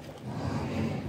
Amen.